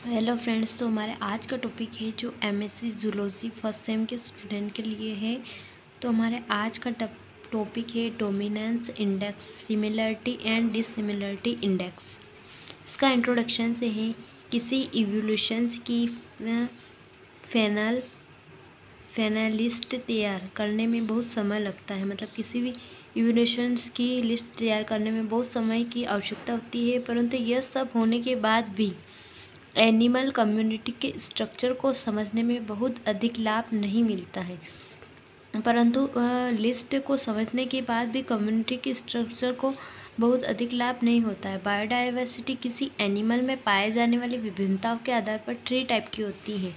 Hello friends तो हमारे आज का टॉपिक है जो एमएससी जूलॉजी फ़र्स्ट सेम के स्टूडेंट के लिए है। तो हमारे आज का टॉपिक है dominance index similarity and dissimilarity index इसका इंट्रोडक्शन से है, किसी इवोल्यूशंस की फैनल फैनलिस्ट तैयार करने में बहुत समय लगता है। मतलब किसी भी इवोल्यूशंस की लिस्ट तैयार करने में बहुत समय की आवश्यकता होती है, परंतु यह सब होने के बाद भी एनिमल कम्युनिटी के स्ट्रक्चर को समझने में बहुत अधिक लाभ नहीं मिलता है। परंतु लिस्ट को समझने के बाद भी कम्युनिटी के स्ट्रक्चर को बहुत अधिक लाभ नहीं होता है। बायोडाइवर्सिटी किसी एनिमल में पाए जाने वाली विभिन्नताओं के आधार पर थ्री टाइप की होती है।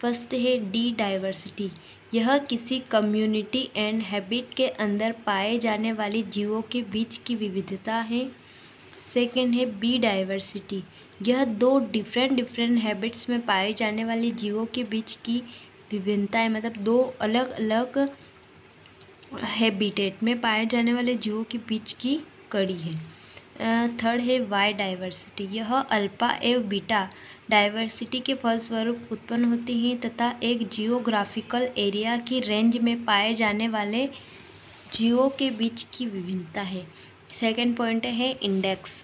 फ़र्स्ट है डी डाइवर्सिटी यह किसी कम्युनिटी एंड हैबिट के अंदर पाए जाने वाली जीवों के बीच की विविधता है। सेकेंड है बी डाइवर्सिटी यह दो डिफरेंट डिफरेंट हैबिट्स में पाए जाने वाले जीवों के बीच की विभिन्नता है। मतलब दो अलग अलग हैबिटेट में पाए जाने वाले जीवों के बीच की कड़ी है। थर्ड है वाई डाइवर्सिटी यह अल्पा एवं बीटा डाइवर्सिटी के फलस्वरूप उत्पन्न होती हैं तथा एक जियोग्राफिकल एरिया की रेंज में पाए जाने वाले जीवों के बीच की विभिन्नता है। सेकेंड पॉइंट है इंडेक्स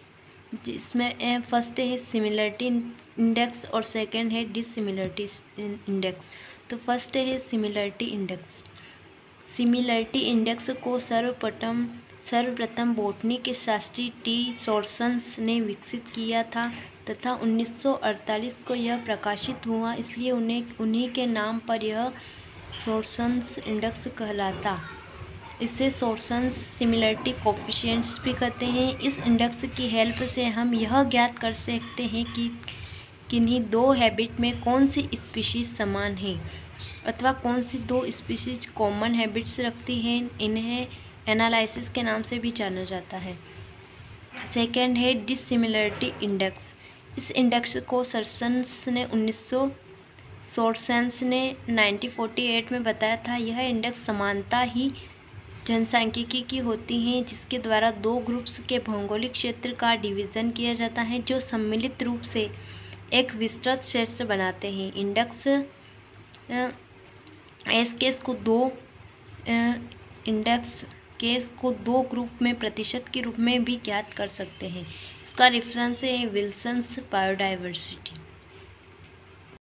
जिसमें फ़र्स्ट है सिमिलरिटी इंडेक्स और सेकंड है डिसिमिलरिटी इंडेक्स तो फ़र्स्ट है सिमिलरिटी इंडेक्स सिमिलरिटी इंडेक्स को सर्वप्रथम सर्वप्रथम बोटनी के शास्त्री टी सोर्सन्स ने विकसित किया था तथा 1948 को यह प्रकाशित हुआ, इसलिए उन्हें, उन्हीं के नाम पर यह सोर्सन्स इंडेक्स कहलाता। इसे सोर्सन्स सिमिलरिटी कोफिशियंट्स भी कहते हैं। इस इंडेक्स की हेल्प से हम यह ज्ञात कर सकते हैं कि किन्हीं दो हैबिट में कौन सी स्पीशीज़ समान है, अथवा कौन सी दो स्पीशीज कॉमन हैबिट्स रखती हैं, इन्हें एनालिसिस के नाम से भी जाना जाता है। सेकेंड है डिसिमिलरिटी इंडेक्स इस इंडेक्स को सरसन्स ने 1900 सोर्सेंस ने 1948 में बताया था। यह इंडेक्स समानता ही जनसांख्यिकी की होती हैं, जिसके द्वारा दो ग्रुप्स के भौगोलिक क्षेत्र का डिवीज़न किया जाता है, जो सम्मिलित रूप से एक विस्तृत क्षेत्र बनाते हैं। इंडेक्स एस केस को दो इंडेक्स केस को दो ग्रुप में प्रतिशत के रूप में भी ज्ञात कर सकते हैं। इसका रेफरेंस है विल्सन्स बायोडाइवर्सिटी।